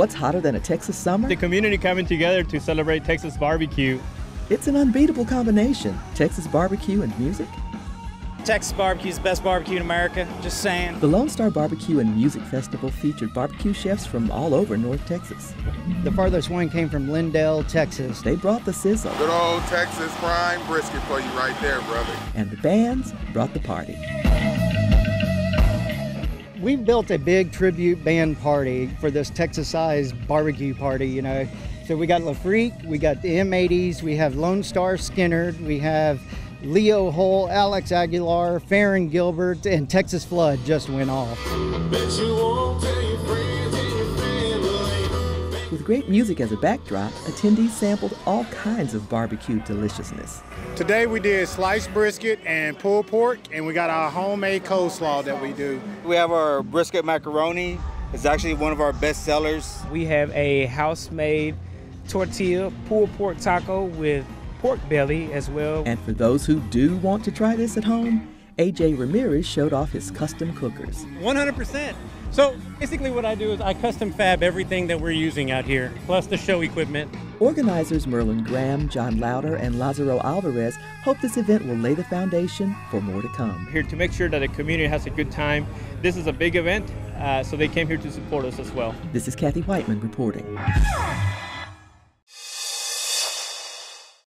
What's hotter than a Texas summer? The community coming together to celebrate Texas barbecue. It's an unbeatable combination Texas barbecue and music. Texas barbecue is the best barbecue in America, just saying. The Lone Star Barbecue and Music Festival featured barbecue chefs from all over North Texas. The farthest one came from Lindale, Texas. They brought the sizzle. Good old Texas prime brisket for you right there, brother. And the bands brought the party. We built a big tribute band party for this Texas-sized barbecue party, you know. So we got LaFreak, we got the M80s, we have Lone Star Skinner, we have Leo Hull, Alex Aguilar, Farron Gilbert, and Texas Flood just went off. With great music as a backdrop, attendees sampled all kinds of barbecue deliciousness. Today we did sliced brisket and pulled pork, and we got our homemade coleslaw that we do. We have our brisket macaroni. It's actually one of our best sellers. We have a house-made tortilla pulled pork taco with pork belly as well. And for those who do want to try this at home, AJ Ramirez showed off his custom cookers. 100%. So basically, what I do is I custom fab everything that we're using out here, plus the show equipment. Organizers Murlin Graham, John Louder, and Lazaro Alvarez hope this event will lay the foundation for more to come. Here to make sure that the community has a good time. This is a big event, uh, so they came here to support us as well. This is Cathy Whiteman reporting.